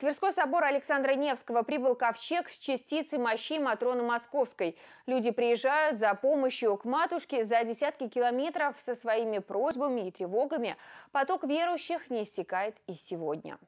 Тверской собор Александра Невского прибыл ковчег с частицей мощей Матроны Московской. Люди приезжают за помощью к матушке за десятки километров со своими просьбами и тревогами. Поток верующих не иссякает и сегодня.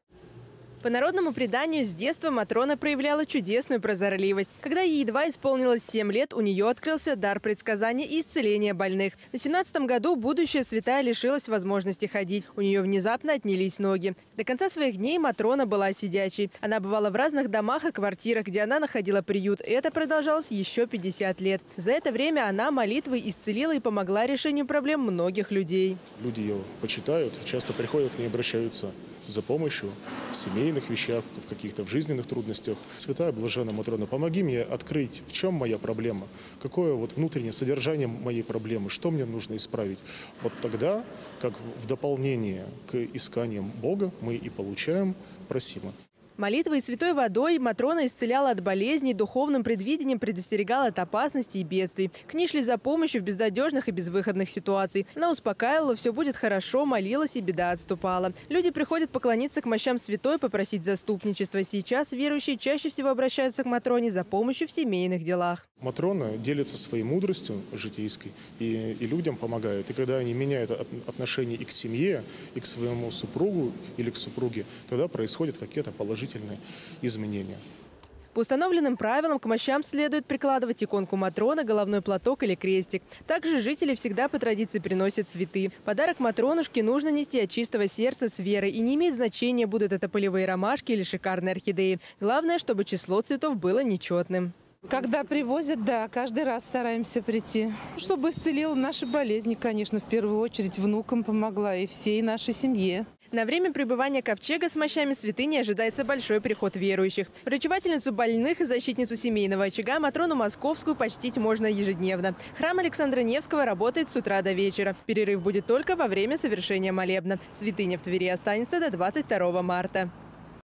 По народному преданию, с детства Матрона проявляла чудесную прозорливость. Когда ей едва исполнилось 7 лет, у нее открылся дар предсказания и исцеления больных. На 17 году будущая святая лишилась возможности ходить. У нее внезапно отнялись ноги. До конца своих дней Матрона была сидячей. Она бывала в разных домах и квартирах, где она находила приют. И это продолжалось еще 50 лет. За это время она молитвой исцелила и помогла решению проблем многих людей. Люди ее почитают, часто приходят к ней, обращаются за помощью в семейных вещах, в каких-то в жизненных трудностях. Святая Блажена Матрона, помоги мне открыть, в чем моя проблема, какое вот внутреннее содержание моей проблемы, что мне нужно исправить. Вот тогда, как в дополнение к исканиям Бога, мы и получаем просимо. Молитвой и святой водой Матрона исцеляла от болезней, духовным предвидением предостерегала от опасностей и бедствий. К ней шли за помощью в безнадежных и безвыходных ситуациях. Она успокаивала, все будет хорошо, молилась и беда отступала. Люди приходят поклониться к мощам святой, попросить заступничества. Сейчас верующие чаще всего обращаются к Матроне за помощью в семейных делах. Матрона делится своей мудростью житейской и, и людям помогает. И когда они меняют отношение и к семье, и к своему супругу или к супруге, тогда происходят какие-то положительные изменения. По установленным правилам к мощам следует прикладывать иконку Матрона, головной платок или крестик. Также жители всегда по традиции приносят цветы. Подарок Матронушке нужно нести от чистого сердца с верой. И не имеет значения, будут это полевые ромашки или шикарные орхидеи. Главное, чтобы число цветов было нечетным. Когда привозят, да, каждый раз стараемся прийти. Чтобы исцелил наши болезни, конечно, в первую очередь внукам помогла и всей нашей семье. На время пребывания ковчега с мощами святыни ожидается большой приход верующих. Врачевательницу больных и защитницу семейного очага Матрону Московскую почтить можно ежедневно. Храм Александра Невского работает с утра до вечера. Перерыв будет только во время совершения молебна. Святыня в Твери останется до 22 марта.